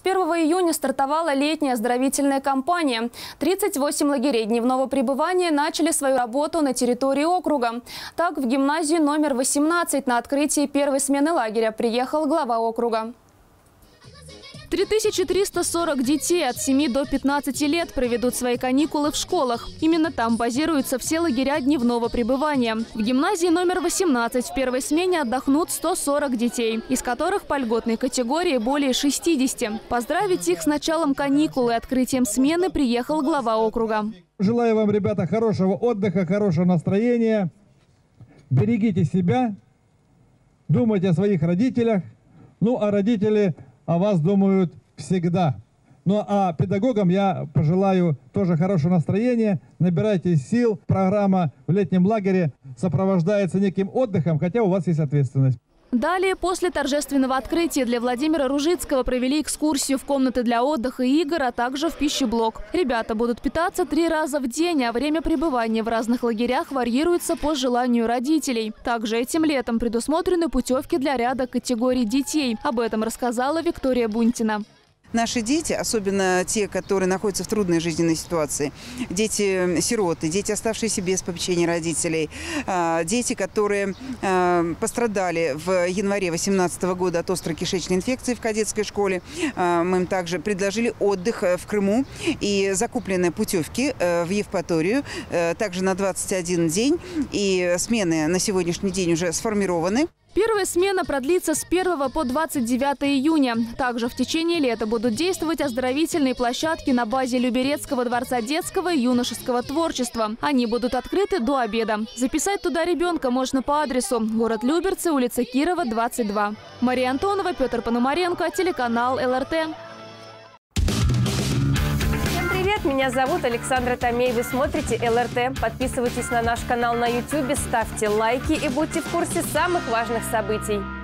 С 1 июня стартовала летняя оздоровительная кампания. 38 лагерей дневного пребывания начали свою работу на территории округа. Так, в гимназию номер 18 на открытии первой смены лагеря приехал глава округа. 3340 детей от 7 до 15 лет проведут свои каникулы в школах. Именно там базируются все лагеря дневного пребывания. В гимназии номер 18 в первой смене отдохнут 140 детей, из которых по льготной категории более 60. Поздравить их с началом каникул и открытием смены приехал глава округа. Желаю вам, ребята, хорошего отдыха, хорошего настроения. Берегите себя, думайте о своих родителях. Ну, а родители о вас думают всегда. Ну а педагогам я пожелаю тоже хорошего настроения, набирайтесь сил. Программа в летнем лагере сопровождается неким отдыхом, хотя у вас есть ответственность. Далее, после торжественного открытия для Владимира Ружицкого провели экскурсию в комнаты для отдыха и игр, а также в пищеблок. Ребята будут питаться три раза в день, а время пребывания в разных лагерях варьируется по желанию родителей. Также этим летом предусмотрены путевки для ряда категорий детей. Об этом рассказала Виктория Бунтина. Наши дети, особенно те, которые находятся в трудной жизненной ситуации, дети-сироты, дети, оставшиеся без попечения родителей, а, дети, которые а, пострадали в январе 2018 года от острой кишечной инфекции в кадетской школе, а, мы им также предложили отдых в Крыму и закуплены путевки в Евпаторию, также на 21 день, и смены на сегодняшний день уже сформированы. Первая смена продлится с 1 по 29 июня. Также в течение лета будут действовать оздоровительные площадки на базе Люберецкого дворца детского и юношеского творчества. Они будут открыты до обеда. Записать туда ребенка можно по адресу город Люберцы, улица Кирова, 22. Мария Антонова, Петр Пономаренко, телеканал ЛРТ. Привет! Меня зовут Александра Томей. Вы смотрите ЛРТ. Подписывайтесь на наш канал на YouTube, ставьте лайки и будьте в курсе самых важных событий.